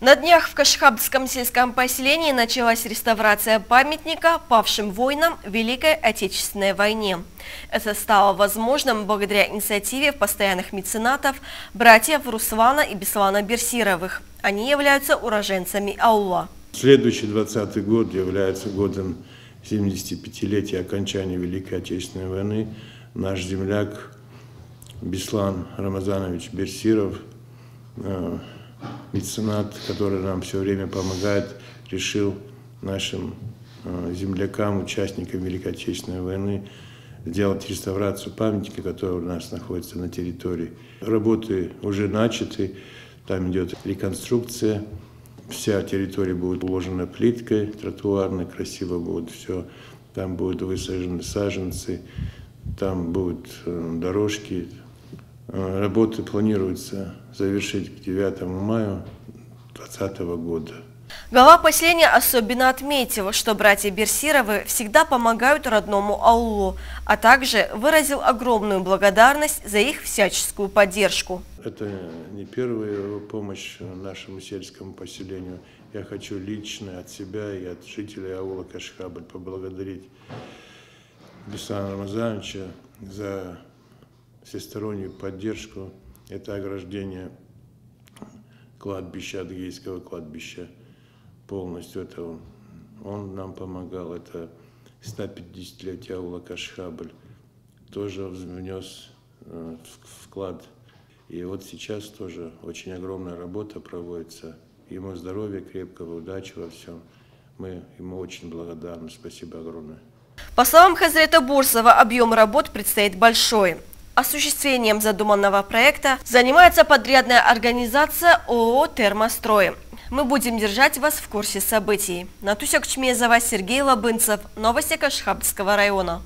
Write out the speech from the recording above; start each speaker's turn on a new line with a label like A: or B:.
A: На днях в Кашхабском сельском поселении началась реставрация памятника павшим воинам Великой Отечественной войне. Это стало возможным благодаря инициативе постоянных меценатов братьев Руслана и Беслана Берсировых. Они являются уроженцами аула.
B: Следующий 20 год является годом 75-летия окончания Великой Отечественной войны. Наш земляк Беслан Рамазанович Берсиров э, меценат, который нам все время помогает, решил нашим э, землякам, участникам Великой Отечественной войны сделать реставрацию памятника, который у нас находится на территории. Работы уже начаты, там идет реконструкция, вся территория будет уложена плиткой тротуарной, красиво будет все, там будут высажены саженцы, там будут э, дорожки, работы планируется завершить к 9 мая 2020 года.
A: Глава поселения особенно отметил, что братья Берсировы всегда помогают родному аулу, а также выразил огромную благодарность за их всяческую поддержку.
B: Это не первая помощь нашему сельскому поселению. Я хочу лично от себя и от жителей аула Кашхабль поблагодарить Беслана Рамазановича за всестороннюю поддержку. Это ограждение кладбища, адыгейского кладбища полностью. Это он, он нам помогал. Это 150-летие аула Кашхабль тоже внес э, вклад. И вот сейчас тоже очень огромная работа проводится. Ему здоровья крепкого, удачи во всем. Мы ему очень благодарны. Спасибо огромное.
A: По словам Хазрета Бурсова, объем работ предстоит большой. Осуществлением задуманного проекта занимается подрядная организация ООО «Термострой». Мы будем держать вас в курсе событий. Натуся Кчмезова, Сергей Лабынцев. Новости Кашхабского района.